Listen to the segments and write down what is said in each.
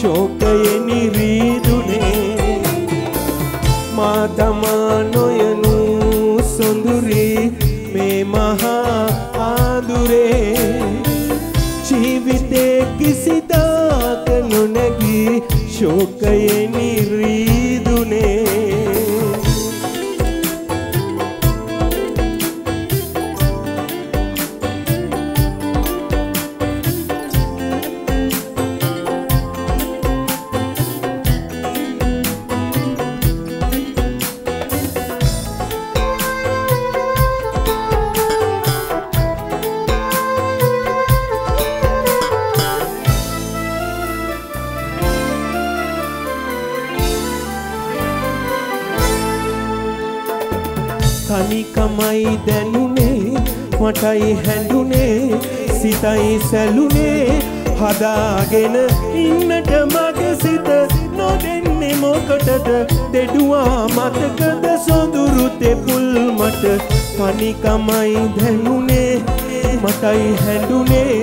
ශෝකයේ නිරීදුනේ. මා තමා නොයනු සොඳුරේ මේ මහා ආදුරේ ජීවිතේ කිසිදාක නොනැගී ශෝකයේ නිරී තනිකමයි දැනුනේ මටයි හැඳුනේ සිතයි සැලුනේ. හදාගෙන ඉන්නට මගේ සිත නොදෙන්නේ මොකටද? දෙඩුවා මතකද සොඳුරු තෙපුල් මට තනිකමයි දැනුනේ මටයි හැඳුනේ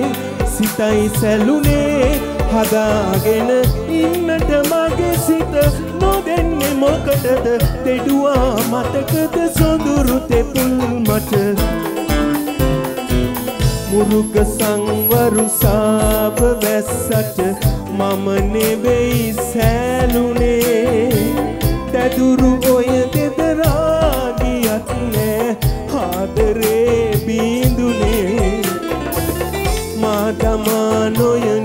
සිතයි සැලුනේ. හදාගෙන ඉන්නට මගේ සිත නොදෙන්නේ මොකටද දෙඩුවා මතකද සොඳුරු තෙපුල් මට? මුරුක සංවරු සාප වැස්සට මම නෙවෙයි සෑලුනේ. දැදුරු ඔය දෙදරාගියත් නෑ ආදරේ බීඳුනේ. මා තමා නොයනු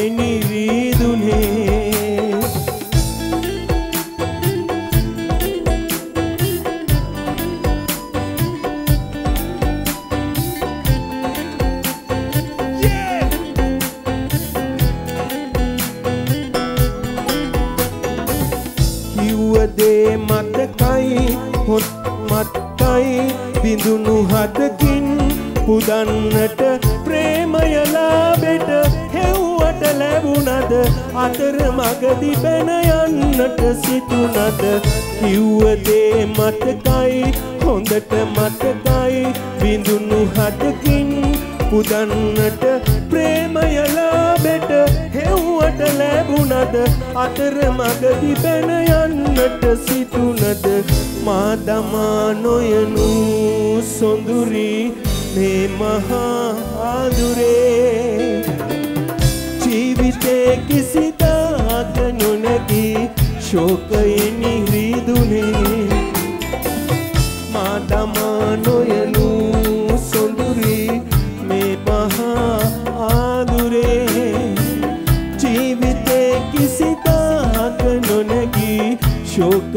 ශෝකයේ නිරීදුනේ කිව්වදේ මතකයි හොත් මත්තයි බිඳුණු හදකින් පුදන්නට ප්‍රේමයලාබෙට හෙව්වට ලැබුණද? අතර මගදි පැන යන්නට සිතුනද කිව්වදේ මතකයි හොඳට මතකයි. බිඳුණු හදකින් පුදන්නට ප්‍රේමයලාබෙට හෙව්වට ලැබුණද? අතර මගදි පැන යන්නට සිතුනද මා දමා නොයනු සොඳුරි මේ මහා ආදුරේ ජීවිතේ කිසිදාක නොනැගී ශෝකයේ නිරිදුනේ මා දමා නොයනු සොඳුරි මේ මහා ආදුරේ ජීවිතේ කිසිදාක නොනැගී ශෝක